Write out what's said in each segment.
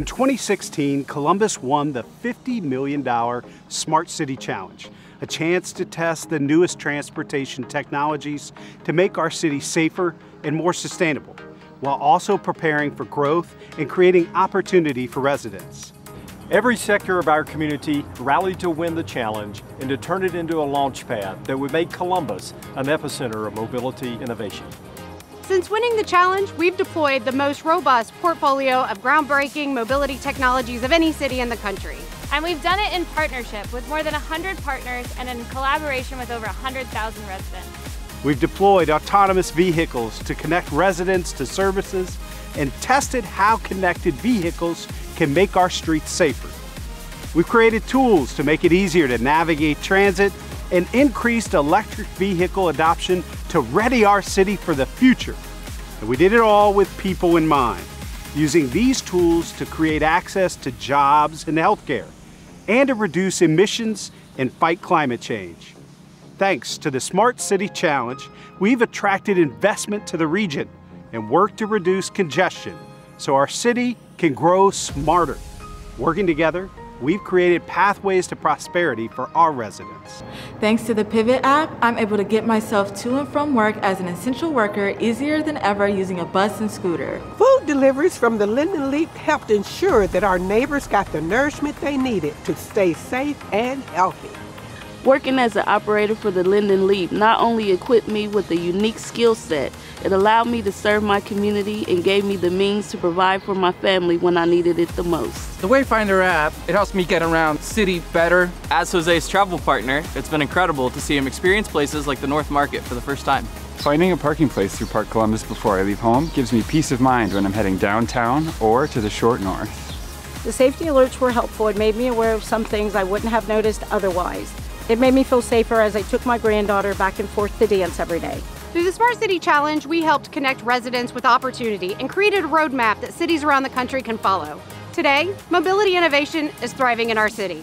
In 2016, Columbus won the $50 million Smart City Challenge, a chance to test the newest transportation technologies to make our city safer and more sustainable, while also preparing for growth and creating opportunity for residents. Every sector of our community rallied to win the challenge and to turn it into a launch pad that would make Columbus an epicenter of mobility innovation. Since winning the challenge, we've deployed the most robust portfolio of groundbreaking mobility technologies of any city in the country. And we've done it in partnership with more than 100 partners and in collaboration with over 100,000 residents. We've deployed autonomous vehicles to connect residents to services and tested how connected vehicles can make our streets safer. We've created tools to make it easier to navigate transit and increased electric vehicle adoption to ready our city for the future. And we did it all with people in mind, using these tools to create access to jobs and healthcare, and to reduce emissions and fight climate change. Thanks to the Smart City Challenge, we've attracted investment to the region and worked to reduce congestion so our city can grow smarter. Working together, we've created pathways to prosperity for our residents. Thanks to the Pivot app, I'm able to get myself to and from work as an essential worker easier than ever using a bus and scooter. Food deliveries from the Linden Leap helped ensure that our neighbors got the nourishment they needed to stay safe and healthy. Working as an operator for the Linden Leap not only equipped me with a unique skill set, it allowed me to serve my community and gave me the means to provide for my family when I needed it the most. The Wayfinder app, it helps me get around city better. As Jose's travel partner, it's been incredible to see him experience places like the North Market for the first time. Finding a parking place through Park Columbus before I leave home gives me peace of mind when I'm heading downtown or to the short north. The safety alerts were helpful and made me aware of some things I wouldn't have noticed otherwise. It made me feel safer as I took my granddaughter back and forth to dance every day. Through the Smart City Challenge, we helped connect residents with opportunity and created a roadmap that cities around the country can follow. Today, mobility innovation is thriving in our city.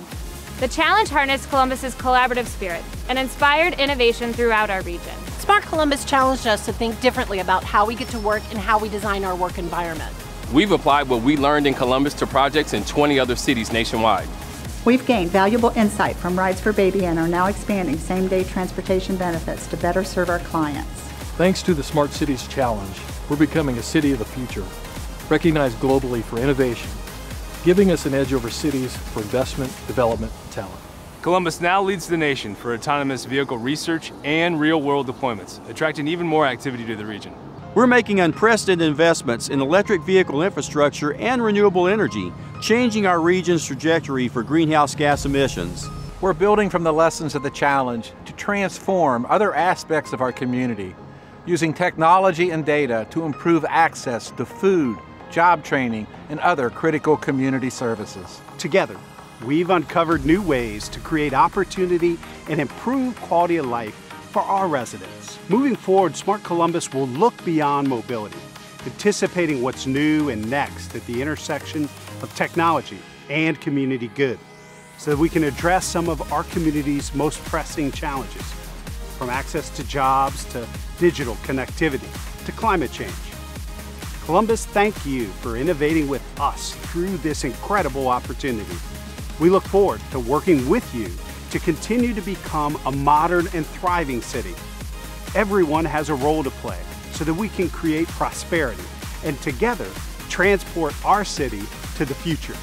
The challenge harnessed Columbus's collaborative spirit and inspired innovation throughout our region. Smart Columbus challenged us to think differently about how we get to work and how we design our work environment. We've applied what we learned in Columbus to projects in 20 other cities nationwide. We've gained valuable insight from Rides for Baby and are now expanding same-day transportation benefits to better serve our clients. Thanks to the Smart Cities Challenge, we're becoming a city of the future, recognized globally for innovation, giving us an edge over cities for investment, development, and talent. Columbus now leads the nation for autonomous vehicle research and real-world deployments, attracting even more activity to the region. We're making unprecedented investments in electric vehicle infrastructure and renewable energy, changing our region's trajectory for greenhouse gas emissions. We're building from the lessons of the challenge to transform other aspects of our community, using technology and data to improve access to food, job training, and other critical community services. Together, we've uncovered new ways to create opportunity and improve quality of life for our residents. Moving forward, Smart Columbus will look beyond mobility, anticipating what's new and next at the intersection of technology and community good, so that we can address some of our community's most pressing challenges, from access to jobs to digital connectivity to climate change. Columbus, thank you for innovating with us through this incredible opportunity. We look forward to working with you to continue to become a modern and thriving city. Everyone has a role to play so that we can create prosperity and together transport our city to the future.